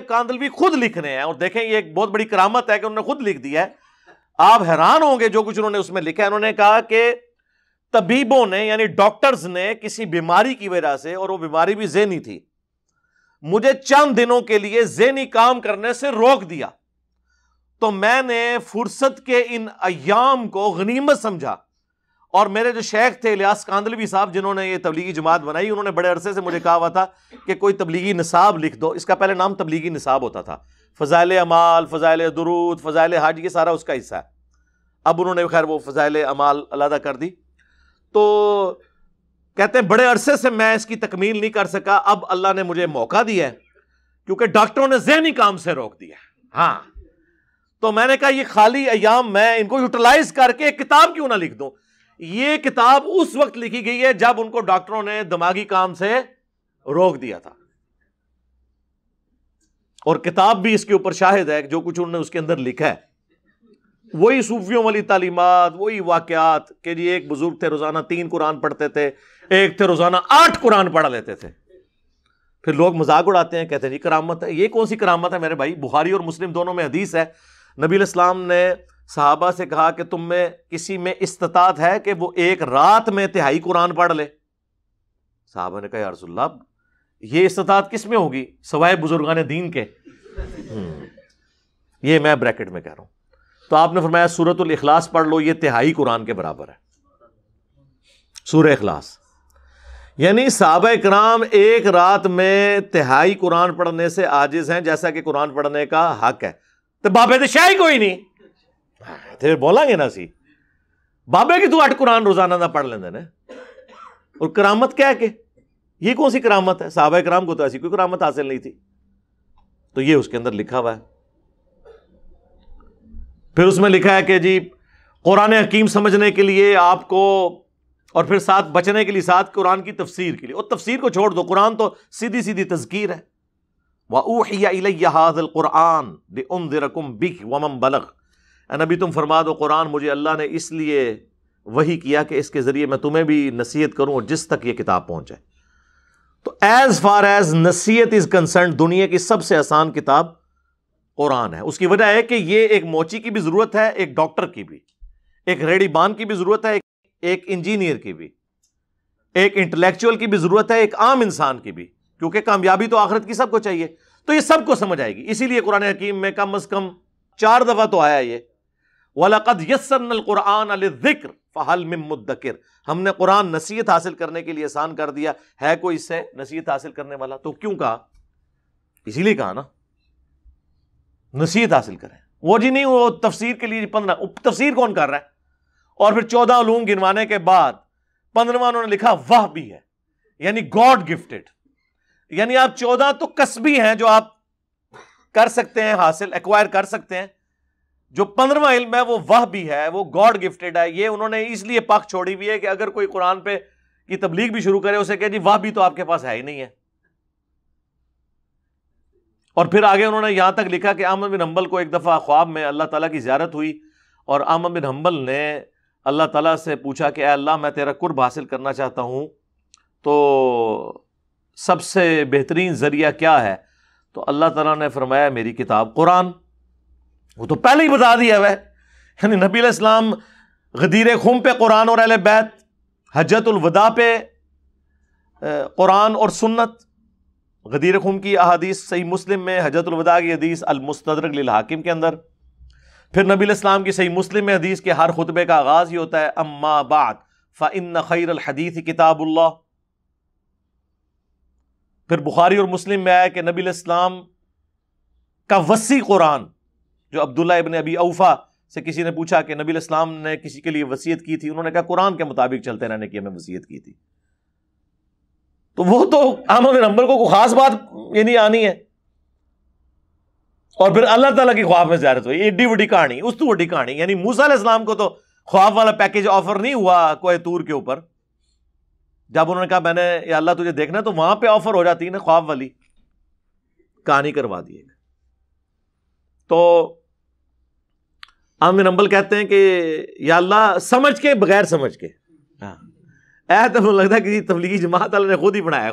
कांदलवी खुद लिख रहे हैं, और देखें ये एक बहुत बड़ी करामत है कि उन्होंने खुद लिख दिया है। आप हैरान होंगे जो कुछ उन्होंने उसमें लिखा है। उन्होंने कहा कि तबीबों ने, यानी डॉक्टर्स ने किसी बीमारी की वजह से, और वो बीमारी भी जेनी थी, मुझे चंद दिनों के लिए जेनी काम करने से रोक दिया। तो मैंने फुर्सत के इन अयाम को गनीमत समझा। और मेरे जो शेख थे, इलियास कांदलवी साहब, जिन्होंने ये तबलीगी जमात बनाई, उन्होंने बड़े अरसे से मुझे कहा हुआ था कि कोई तबलीगी निसाब लिख दो। इसका पहले नाम तबलीगी निसाब होता था। फ़ज़ाइल अमाल, फ़ज़ाइल दुरूद, फ़ज़ाइल हज, ये सारा उसका हिस्सा है। अब उन्होंने, खैर, वो फ़ज़ाइल अमाल अलादा कर दी। तो कहते हैं, बड़े अरसे से मैं इसकी तकमील नहीं कर सका। अब अल्लाह ने मुझे मौका दिया है, क्योंकि डॉक्टरों ने जहनी काम से रोक दिया हाँ। तो मैंने कहा, ये खाली अयाम, मैं इनको यूटिलाइज करके एक किताब क्यों ना लिख दूँ? ये किताब उस वक्त लिखी गई है जब उनको डॉक्टरों ने दिमागी काम से रोक दिया था। और किताब भी इसके ऊपर शाहिद है, जो कुछ उन्होंने उसके अंदर लिखा है। वही सूफियों वाली तालीमत, वही वाकयात कि जी एक बुज़ुर्ग थे, रोज़ाना तीन कुरान पढ़ते थे, एक थे रोज़ाना आठ कुरान पढ़ा लेते थे। फिर लोग मज़ाक उड़ाते हैं, कहते हैं जी करामत है, ये कौन सी करामत है? मेरे भाई, बुखारी और मुस्लिम दोनों में हदीस है। नबी इस्लाम ने साहबा से कहा कि तुम में किसी में इस्तात है कि वो एक रात में तिहाई कुरान पढ़ ले। साहबा ने कहा यारसुल्ला ये इस्तात किसमें होगी? सवाए बुजुर्गान दीन के। हम्म, ये मैं ब्रैकेट में कह रहा हूँ। तो आपने फरमाया सूरत इखलास पढ़ लो ये तिहाई कुरान के बराबर है। सूर इखलास। यानी साहब कराम एक रात में तिहाई कुरान पढ़ने से आजिज हैं जैसा कि कुरान पढ़ने का हक है। तो बाबे तो शाही कोई नहीं। ਤੇ ਬੋਲਾਂਗੇ ਨਾ ਸੀ बाबे की तू अठ कुरान रोजाना ना पढ़ लेंगे ने और करामत क्या है कि ये कौन सी करामत है साहब कराम को तो ऐसी कोई करामत हासिल नहीं थी तो ये उसके अंदर लिखा हुआ है फिर उसमें लिखा है कि जी कुरान हकीम समझने के लिए आपको और फिर साथ बचने के लिए साथ कुरान की तफसीर के लिए और तफसीर को छोड़ दो कुरान तो सीधी सीधी तस्कीर है वह कुरान बिक वमम बलग नबी तुम फरमा दो, कुरान मुझे अल्लाह ने इसलिए वही किया कि इसके ज़रिए मैं तुम्हें भी नसीहत करूँ और जिस तक ये किताब पहुँचे। तो एज फार एज नसीहत इज़ कंसर्न दुनिया की सबसे आसान किताब कुरान है। उसकी वजह है कि ये एक मोची की भी ज़रूरत है, एक डॉक्टर की भी, एक रेडी बान की भी ज़रूरत है, एक इंजीनियर की भी, एक इंटेलेक्चुअल की भी ज़रूरत है, एक आम इंसान की भी, क्योंकि कामयाबी तो आखिरत की सबको चाहिए। तो ये सबको समझ आएगी। इसीलिए कुरान हकीम में कम अज़ कम चार दफ़ा तो आया ये। वलकद यसन कुरान फ़हल में मुद्दकिर। हमने कुरान नसीहत हासिल करने के लिए आसान कर दिया। है कोई इससे नसीहत हासिल करने वाला? तो क्यों कहा? इसीलिए कहा ना। नसीहत हासिल करें। वो जी नहीं, वो तफसीर के लिए पंद्रह तफसीर कौन कर रहा है? और फिर चौदह लूम गिनवाने के बाद पंद्रवा उन्होंने लिखा, वह भी है। यानी गॉड गिफ्टेड। यानी आप चौदह तो कस्बी हैं जो आप कर सकते हैं, हासिल एक्वायर कर सकते हैं। जो पंद्रवा इल्म है, वो वह भी है, वो गॉड गिफ्टेड है। ये उन्होंने इसलिए पख छोड़ी हुई है कि अगर कोई कुरान पे की तबलीग भी शुरू करे, उसे कहे, जी, वह भी तो आपके पास है ही नहीं है। और फिर आगे उन्होंने यहाँ तक लिखा कि आमद बिन हम्बल को एक दफ़ा ख्वाब में अल्लाह ताला की ज्यारत हुई और आमद बिन हम्बल ने अल्लाह ताला से पूछा कि अल्लाह, मैं तेरा कुर्ब हासिल करना चाहता हूँ तो सबसे बेहतरीन ज़रिया क्या है? तो अल्लाह ताला ने फरमाया, मेरी किताब कुरान। वो तो पहले ही बता दिया वह। यानी नबी इस्लाम गदीर खुम पे कुरान और अल बैत हजतुलवदा पे कुरान और सुन्नत। गदीर खुम की अहादीस सही मुस्लिम में हजतुलवदा की हदीस अलमुस्तरक हाकिम के अंदर। फिर नबी इस्लाम की सही मुस्लिम में हदीस के हर खुतबे का आगाज़ ही होता है, अम्मा बाद फ़िन खैर हदीस किताबुल्ला फिर बुखारी और मुस्लिम में आया कि नबी इस्लाम का वसी कुरान जो अब्दुल्ला इबन अबी अऊफ़ा से किसी ने पूछा कि नबी इस्लाम ने किसी के लिए वसीयत की थी, उन्होंने कहा, कुरान के मुताबिक चलते रहने की हमें वसीयत की थी। तो वो तो आमद नंबर को खास बात ये नहीं आनी है। और फिर अल्लाह ताला की ख्वाब में ज्यारत हुई। एडी बड़ी कहानी उस तो बड़ी कहानी, यानी मूसा इस्लाम को तो ख्वाब वाला पैकेज ऑफ़र नहीं हुआ कोई तूर के ऊपर। जब उन्होंने कहा, मैंने, या अल्लाह तुझे देखना तो वहाँ पे ऑफ़र हो जाती है ना ख्वाब वाली। कहानी करवा दिए तो आमिर नंबल कहते हैं कि या अल्लाह समझ के बगैर समझ के। हाँ। ऐ तो लगता है किसी तबलीगी जमात वाले ने खुद ही बनाया